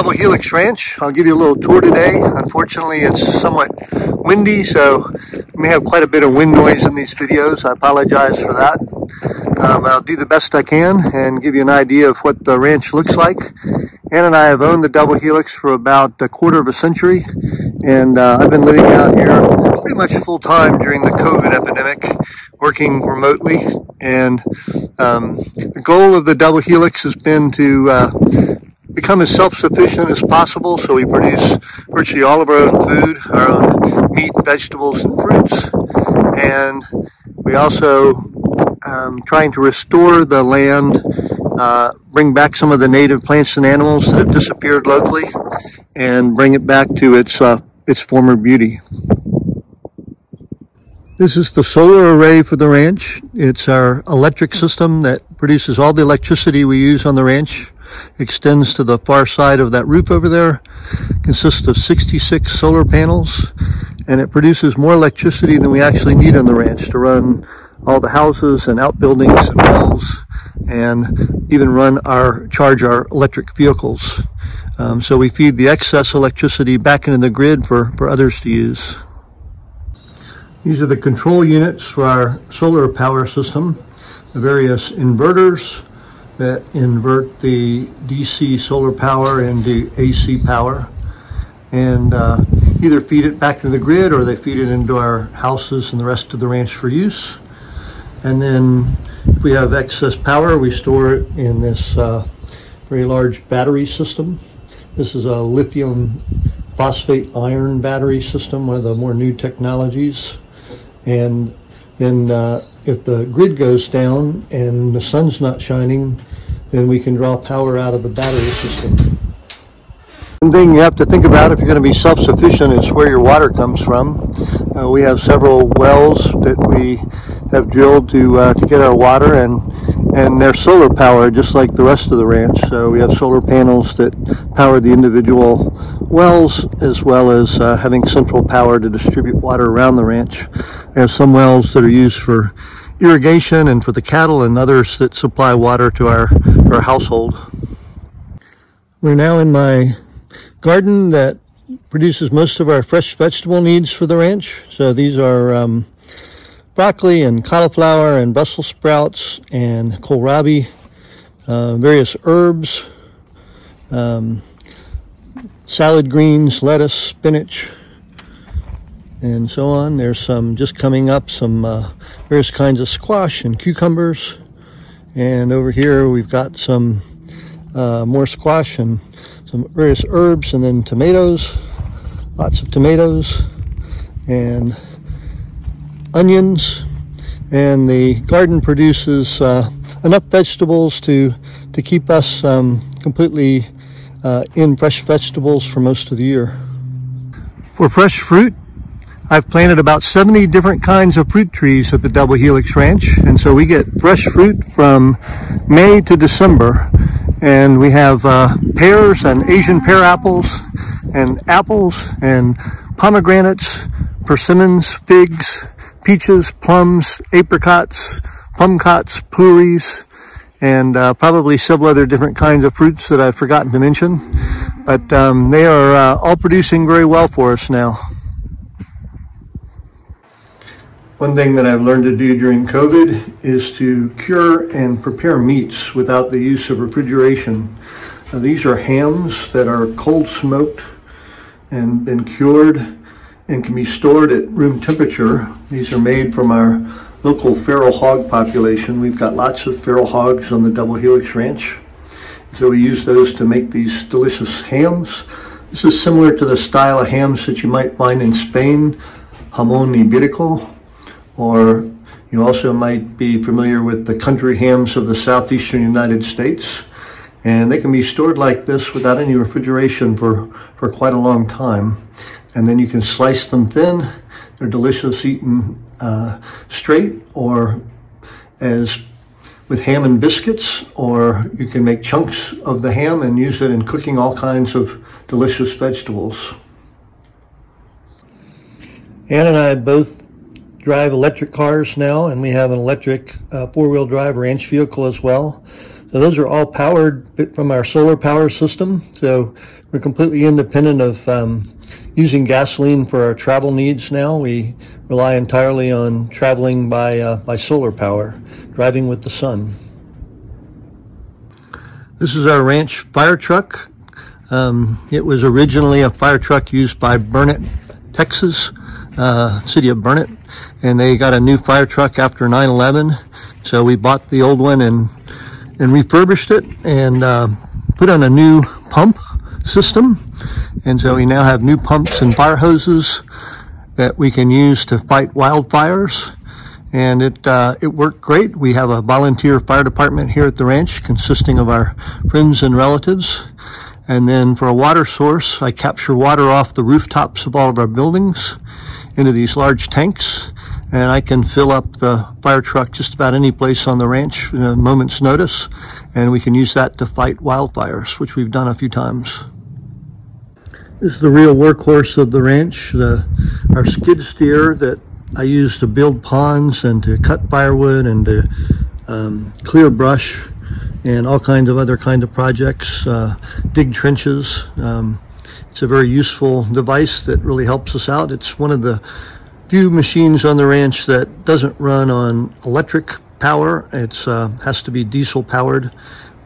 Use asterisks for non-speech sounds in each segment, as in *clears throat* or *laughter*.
Double Helix Ranch. I'll give you a little tour today. Unfortunately, it's somewhat windy, so you may have quite a bit of wind noise in these videos. I apologize for that. Um, I'll do the best I can and give you an idea of what the ranch looks like. Ann and I have owned the Double Helix for about a quarter of a century, and uh, I've been living out here pretty much full time during the COVID epidemic, working remotely. And um, the goal of the Double Helix has been to uh, become as self-sufficient as possible. So we produce virtually all of our own food, our own meat, vegetables, and fruits. And we also um, trying to restore the land, uh, bring back some of the native plants and animals that have disappeared locally, and bring it back to its uh, its former beauty. This is the solar array for the ranch. It's our electric system that produces all the electricity we use on the ranch extends to the far side of that roof over there, consists of 66 solar panels, and it produces more electricity than we actually need on the ranch to run all the houses and outbuildings and wells and even run our charge our electric vehicles. Um, so we feed the excess electricity back into the grid for, for others to use. These are the control units for our solar power system, the various inverters, that invert the DC solar power into AC power and uh, either feed it back to the grid or they feed it into our houses and the rest of the ranch for use. And then if we have excess power, we store it in this uh, very large battery system. This is a lithium phosphate iron battery system, one of the more new technologies. And then uh, if the grid goes down and the sun's not shining, then we can draw power out of the battery system. One thing you have to think about if you're going to be self-sufficient is where your water comes from. Uh, we have several wells that we have drilled to uh, to get our water and and they're solar powered just like the rest of the ranch. So we have solar panels that power the individual wells as well as uh, having central power to distribute water around the ranch. We have some wells that are used for irrigation and for the cattle and others that supply water to our, our household. We're now in my garden that produces most of our fresh vegetable needs for the ranch. So these are um, broccoli and cauliflower and Brussels sprouts and kohlrabi, uh, various herbs, um, salad greens, lettuce, spinach, and so on. There's some just coming up, some uh, various kinds of squash and cucumbers. And over here we've got some uh, more squash and some various herbs and then tomatoes, lots of tomatoes and onions. And the garden produces uh, enough vegetables to, to keep us um, completely uh, in fresh vegetables for most of the year. For fresh fruit, I've planted about 70 different kinds of fruit trees at the Double Helix Ranch. And so we get fresh fruit from May to December. And we have uh, pears and Asian pear apples and apples and pomegranates, persimmons, figs, peaches, plums, apricots, plumcots, puris, and uh, probably several other different kinds of fruits that I've forgotten to mention. But um, they are uh, all producing very well for us now. One thing that I've learned to do during COVID is to cure and prepare meats without the use of refrigeration. Now, these are hams that are cold smoked and been cured and can be stored at room temperature. These are made from our local feral hog population. We've got lots of feral hogs on the Double Helix Ranch. So we use those to make these delicious hams. This is similar to the style of hams that you might find in Spain, jamón ibérico, or you also might be familiar with the country hams of the southeastern United States. And they can be stored like this without any refrigeration for, for quite a long time. And then you can slice them thin. They're delicious eaten uh, straight or as with ham and biscuits, or you can make chunks of the ham and use it in cooking all kinds of delicious vegetables. Ann and I both drive electric cars now, and we have an electric uh, four-wheel drive ranch vehicle as well. So those are all powered from our solar power system. So we're completely independent of um, using gasoline for our travel needs now. We rely entirely on traveling by, uh, by solar power, driving with the sun. This is our ranch fire truck. Um, it was originally a fire truck used by Burnet, Texas, uh, city of Burnet, and they got a new fire truck after 9-11. So we bought the old one and, and refurbished it and uh, put on a new pump system. And so we now have new pumps and fire hoses that we can use to fight wildfires. And it, uh, it worked great. We have a volunteer fire department here at the ranch consisting of our friends and relatives. And then for a water source, I capture water off the rooftops of all of our buildings into these large tanks. And I can fill up the fire truck just about any place on the ranch in a moment's notice. And we can use that to fight wildfires, which we've done a few times. This is the real workhorse of the ranch, the, our skid steer that I use to build ponds and to cut firewood and to um, clear brush and all kinds of other kind of projects, uh, dig trenches. Um, it's a very useful device that really helps us out. It's one of the few machines on the ranch that doesn't run on electric power. It uh, has to be diesel powered,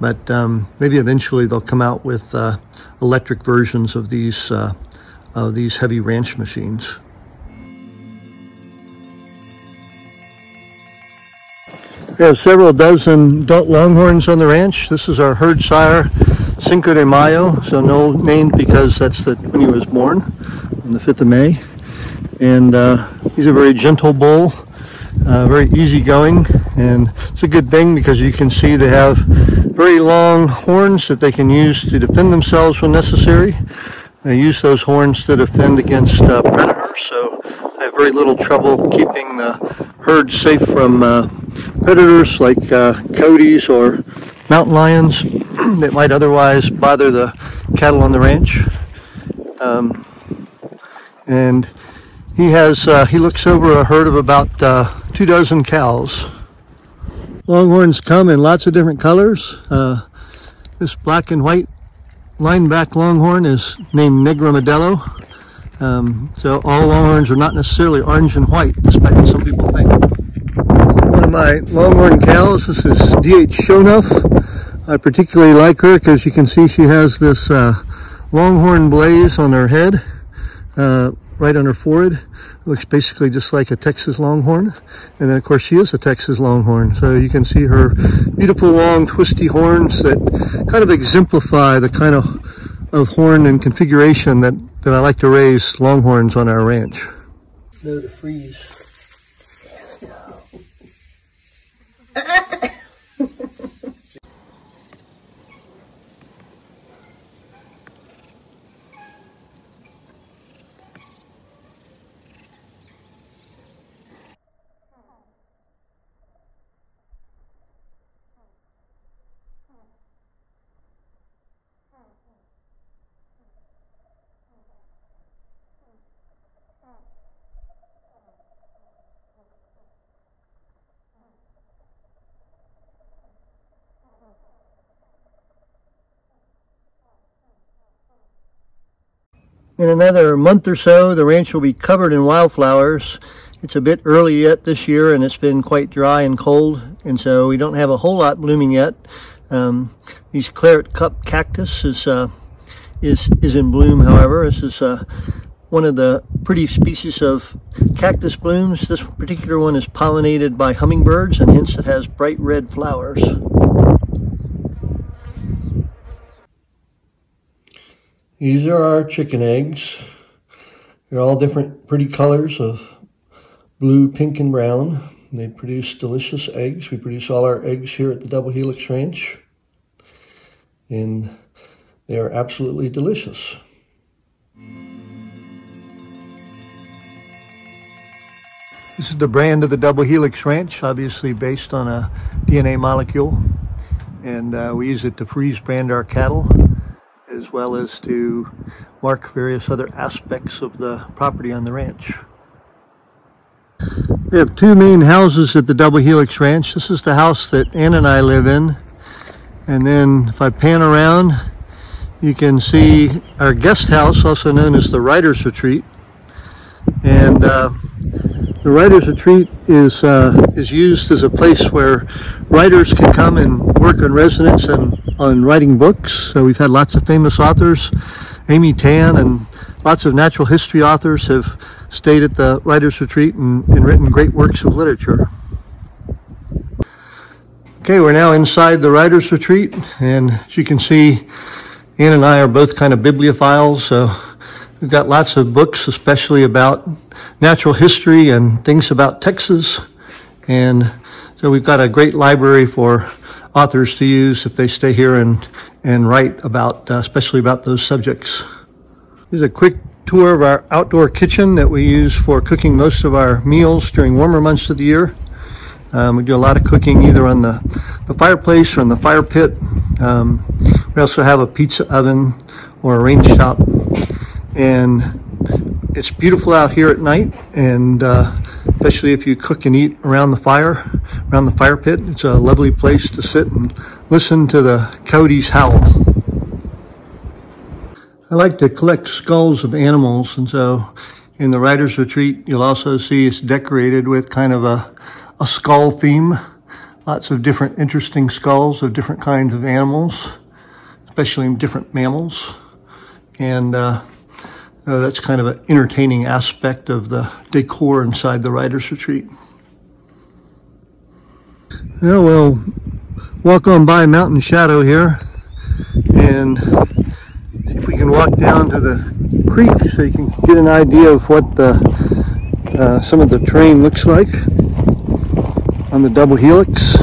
but um, maybe eventually they'll come out with uh, electric versions of these uh, of these heavy ranch machines. We have several dozen adult longhorns on the ranch. This is our herd sire, Cinco de Mayo, so no named because that's the, when he was born, on the 5th of May. And uh, he's a very gentle bull, uh, very easygoing, and it's a good thing because you can see they have very long horns that they can use to defend themselves when necessary. They use those horns to defend against uh, predators, so I have very little trouble keeping the herd safe from uh, predators like uh, coyotes or mountain lions *clears throat* that might otherwise bother the cattle on the ranch. Um, and he has uh, he looks over a herd of about uh, two dozen cows. Longhorns come in lots of different colors. Uh, this black and white lineback longhorn is named Negra Modelo. Um, so all longhorns are not necessarily orange and white, despite what some people think. One of my longhorn cows, this is DH Shonuff. I particularly like her because you can see she has this uh, longhorn blaze on her head. Uh, right on her forehead. It looks basically just like a Texas Longhorn. And then of course she is a Texas Longhorn. So you can see her beautiful long twisty horns that kind of exemplify the kind of, of horn and configuration that, that I like to raise Longhorns on our ranch. No to freeze. In another month or so, the ranch will be covered in wildflowers. It's a bit early yet this year and it's been quite dry and cold and so we don't have a whole lot blooming yet. Um, these claret cup cactus is, uh, is, is in bloom however. This is uh, one of the pretty species of cactus blooms. This particular one is pollinated by hummingbirds and hence it has bright red flowers. These are our chicken eggs. They're all different pretty colors of blue, pink, and brown. They produce delicious eggs. We produce all our eggs here at the Double Helix Ranch. And they are absolutely delicious. This is the brand of the Double Helix Ranch, obviously based on a DNA molecule. And uh, we use it to freeze brand our cattle as well as to mark various other aspects of the property on the ranch. We have two main houses at the Double Helix Ranch. This is the house that Ann and I live in. And then if I pan around, you can see our guest house, also known as the Writer's Retreat. And uh, the Writer's Retreat is, uh, is used as a place where writers can come and work on residence and on writing books. So we've had lots of famous authors, Amy Tan and lots of natural history authors have stayed at the Writer's Retreat and, and written great works of literature. Okay, we're now inside the Writer's Retreat, and as you can see, Ann and I are both kind of bibliophiles, so we've got lots of books, especially about natural history and things about Texas. And so we've got a great library for authors to use if they stay here and, and write about, uh, especially about those subjects. Here's a quick tour of our outdoor kitchen that we use for cooking most of our meals during warmer months of the year. Um, we do a lot of cooking either on the, the fireplace or in the fire pit. Um, we also have a pizza oven or a range top. And it's beautiful out here at night, and uh, especially if you cook and eat around the fire, around the fire pit. It's a lovely place to sit and listen to the coyotes howl. I like to collect skulls of animals, and so in the writer's retreat, you'll also see it's decorated with kind of a, a skull theme. Lots of different interesting skulls of different kinds of animals, especially different mammals. And uh, uh, that's kind of an entertaining aspect of the decor inside the writer's retreat. Yeah, Well, walk on by Mountain Shadow here and see if we can walk down to the creek so you can get an idea of what the uh, some of the terrain looks like on the double helix.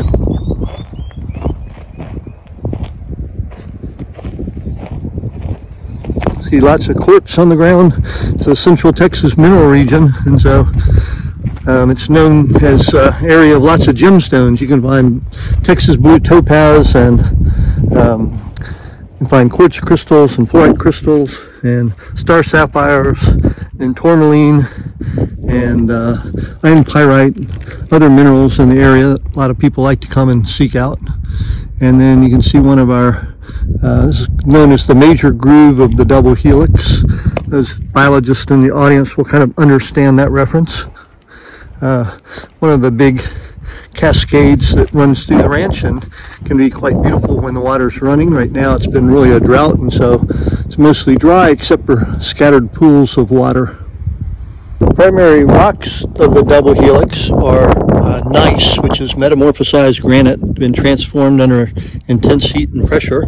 See lots of quartz on the ground. It's a central Texas mineral region, and so um, it's known as uh, area of lots of gemstones. You can find Texas blue topaz and um, you can find quartz crystals and fluorite crystals and star sapphires and tourmaline and uh, iron pyrite, other minerals in the area that a lot of people like to come and seek out. And then you can see one of our uh, this is known as the major groove of the double helix. Those biologists in the audience will kind of understand that reference. Uh, one of the big cascades that runs through the ranch and can be quite beautiful when the water's running. Right now it's been really a drought and so it's mostly dry except for scattered pools of water. The primary rocks of the double helix are gneiss, which is metamorphosized granite, been transformed under intense heat and pressure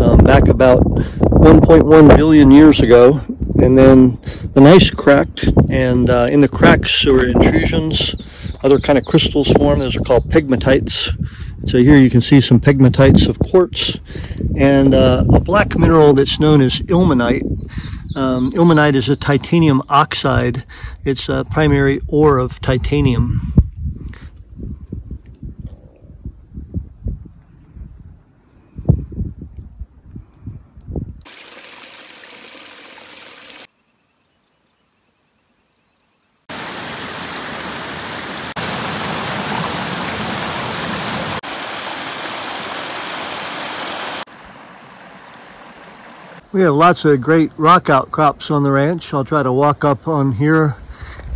um, back about 1.1 billion years ago. And then the gneiss cracked, and uh, in the cracks there were intrusions, other kind of crystals formed. Those are called pegmatites. So here you can see some pegmatites of quartz and uh, a black mineral that's known as ilmenite um, ilmenite is a titanium oxide. It's a primary ore of titanium. We have lots of great rock outcrops on the ranch. I'll try to walk up on here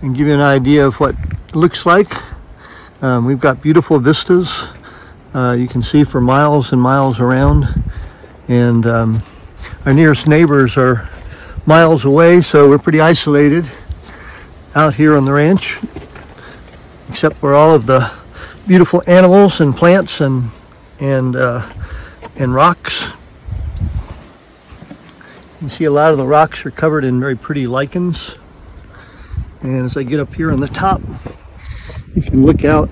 and give you an idea of what it looks like. Um, we've got beautiful vistas. Uh, you can see for miles and miles around. And um, our nearest neighbors are miles away, so we're pretty isolated out here on the ranch, except for all of the beautiful animals and plants and and uh, and rocks you see a lot of the rocks are covered in very pretty lichens. And as I get up here on the top, you can look out.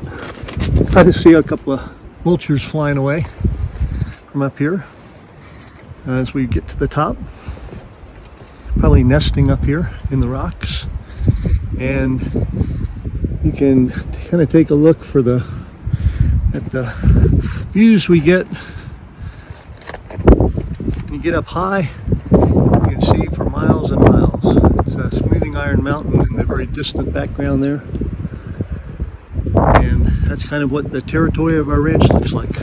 I just see a couple of vultures flying away from up here as we get to the top. Probably nesting up here in the rocks. And you can kind of take a look for the at the views we get. You get up high see for miles and miles. It's a smoothing iron mountain in the very distant background there. And that's kind of what the territory of our ranch looks like.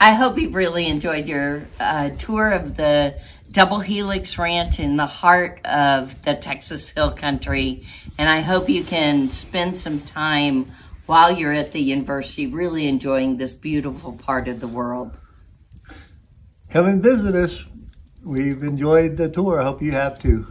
I hope you really enjoyed your uh, tour of the Double Helix Ranch in the heart of the Texas Hill Country. And I hope you can spend some time while you're at the university really enjoying this beautiful part of the world. Come and visit us. We've enjoyed the tour. I hope you have too.